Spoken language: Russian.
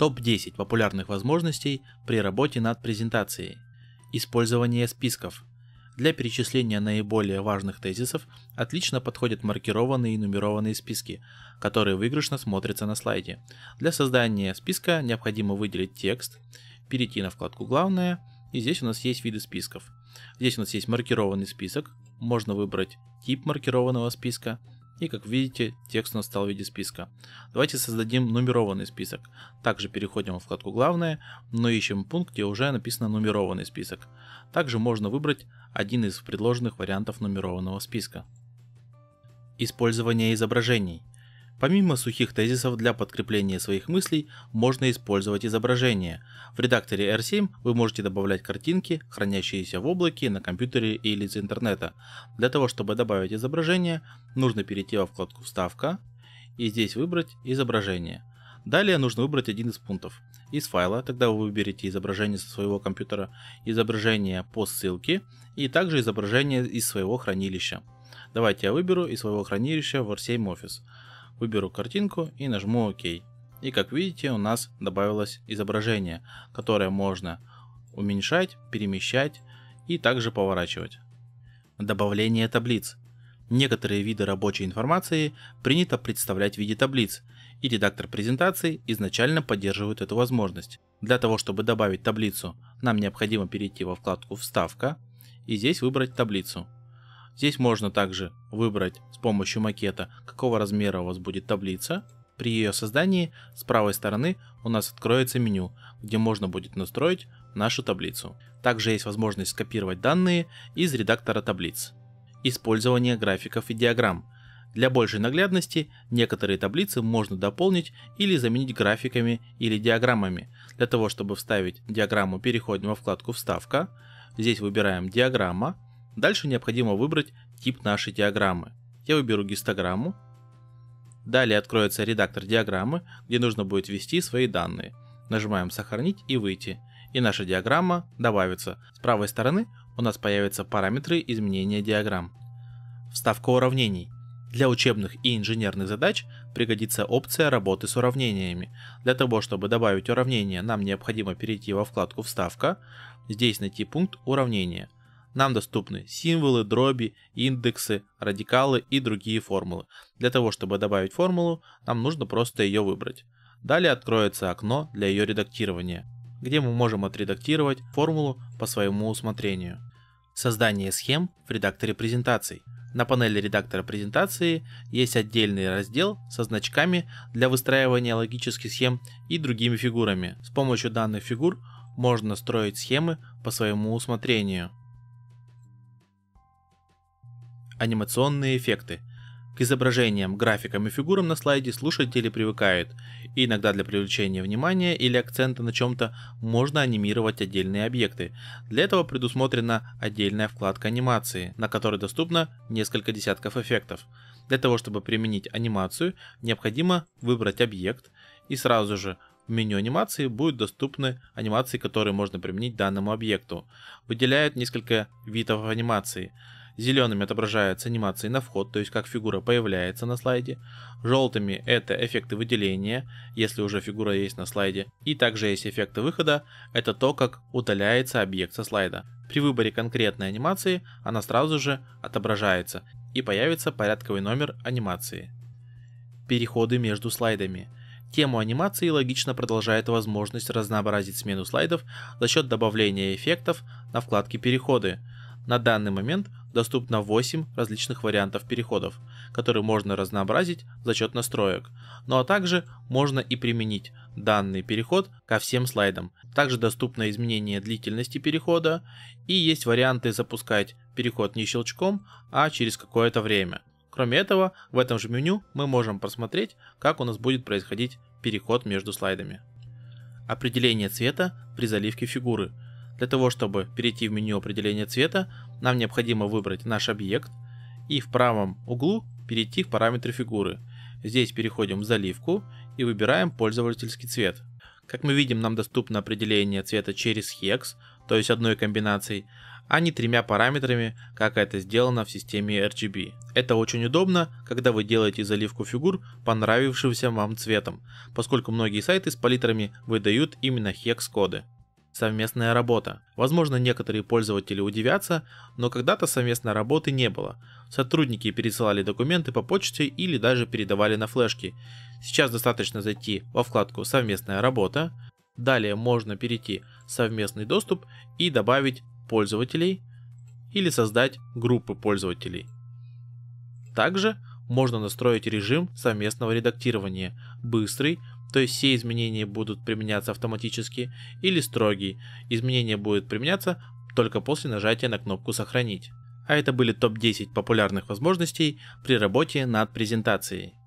Топ-10 популярных возможностей при работе над презентацией. Использование списков. Для перечисления наиболее важных тезисов отлично подходят маркированные и нумерованные списки, которые выигрышно смотрятся на слайде. Для создания списка необходимо выделить текст, перейти на вкладку «Главное», и здесь у нас есть виды списков. Здесь у нас есть маркированный список, можно выбрать тип маркированного списка, и как видите, текст у нас стал в виде списка. Давайте создадим нумерованный список. Также переходим в вкладку «Главное», но ищем пункт, где уже написано «Нумерованный список». Также можно выбрать один из предложенных вариантов нумерованного списка. Использование изображений. Помимо сухих тезисов для подкрепления своих мыслей, можно использовать изображения. В редакторе R7 вы можете добавлять картинки, хранящиеся в облаке, на компьютере или из интернета. Для того, чтобы добавить изображение, нужно перейти во вкладку «Вставка» и здесь выбрать «Изображение». Далее нужно выбрать один из пунктов. Из файла, тогда вы выберете изображение со своего компьютера, изображение по ссылке и также изображение из своего хранилища. Давайте я выберу из своего хранилища в R7 Office. Выберу картинку и нажму ОК. И как видите, у нас добавилось изображение, которое можно уменьшать, перемещать и также поворачивать. Добавление таблиц. Некоторые виды рабочей информации принято представлять в виде таблиц, и редактор презентаций изначально поддерживает эту возможность. Для того, чтобы добавить таблицу, нам необходимо перейти во вкладку «Вставка» и здесь выбрать таблицу. Здесь можно также выбрать с помощью макета, какого размера у вас будет таблица. При ее создании с правой стороны у нас откроется меню, где можно будет настроить нашу таблицу. Также есть возможность скопировать данные из редактора таблиц. Использование графиков и диаграмм. Для большей наглядности некоторые таблицы можно дополнить или заменить графиками или диаграммами. Для того, чтобы вставить диаграмму, переходим во вкладку «Вставка». Здесь выбираем «Диаграмма», Дальше необходимо выбрать тип нашей диаграммы. Я выберу гистограмму. Далее откроется редактор диаграммы, где нужно будет ввести свои данные. Нажимаем «Сохранить» и «Выйти». И наша диаграмма добавится. С правой стороны у нас появятся параметры изменения диаграмм. Вставка уравнений. Для учебных и инженерных задач пригодится опция работы с уравнениями. Для того, чтобы добавить уравнение, нам необходимо перейти во вкладку «Вставка», здесь найти пункт «Уравнения». Нам доступны символы, дроби, индексы, радикалы и другие формулы. Для того, чтобы добавить формулу, нам нужно просто ее выбрать. Далее откроется окно для ее редактирования, где мы можем отредактировать формулу по своему усмотрению. Создание схем в редакторе презентаций. На панели редактора презентации есть отдельный раздел со значками для выстраивания логических схем и другими фигурами. С помощью данных фигур можно строить схемы по своему усмотрению. Анимационные эффекты. К изображениям, графикам и фигурам на слайде слушатели привыкают, и иногда для привлечения внимания или акцента на чем-то можно анимировать отдельные объекты. Для этого предусмотрена отдельная вкладка анимации, на которой доступно несколько десятков эффектов. Для того, чтобы применить анимацию, необходимо выбрать объект, и сразу же в меню анимации будут доступны анимации, которые можно применить данному объекту. Выделяют несколько видов анимации – Зелеными отображаются анимации на вход, то есть как фигура появляется на слайде. Желтыми это эффекты выделения, если уже фигура есть на слайде. И также есть эффекты выхода, это то, как удаляется объект со слайда. При выборе конкретной анимации она сразу же отображается и появится порядковый номер анимации. Переходы между слайдами. Тему анимации логично продолжает возможность разнообразить смену слайдов за счет добавления эффектов на вкладке «Переходы». На данный момент доступно 8 различных вариантов переходов, которые можно разнообразить за счет настроек. Ну а также можно и применить данный переход ко всем слайдам. Также доступно изменение длительности перехода и есть варианты запускать переход не щелчком, а через какое-то время. Кроме этого, в этом же меню мы можем просмотреть, как у нас будет происходить переход между слайдами. Определение цвета при заливке фигуры – для того, чтобы перейти в меню определения цвета, нам необходимо выбрать наш объект и в правом углу перейти в параметры фигуры. Здесь переходим в заливку и выбираем пользовательский цвет. Как мы видим, нам доступно определение цвета через Hex, то есть одной комбинацией, а не тремя параметрами, как это сделано в системе RGB. Это очень удобно, когда вы делаете заливку фигур понравившимся вам цветом, поскольку многие сайты с палитрами выдают именно хекс-коды. Совместная работа. Возможно, некоторые пользователи удивятся, но когда-то совместной работы не было. Сотрудники пересылали документы по почте или даже передавали на флешки. Сейчас достаточно зайти во вкладку «Совместная работа», далее можно перейти в «Совместный доступ» и добавить пользователей или создать группы пользователей. Также можно настроить режим совместного редактирования, быстрый, то есть все изменения будут применяться автоматически, или строгий, изменения будут применяться только после нажатия на кнопку «Сохранить». А это были топ-10 популярных возможностей при работе над презентацией.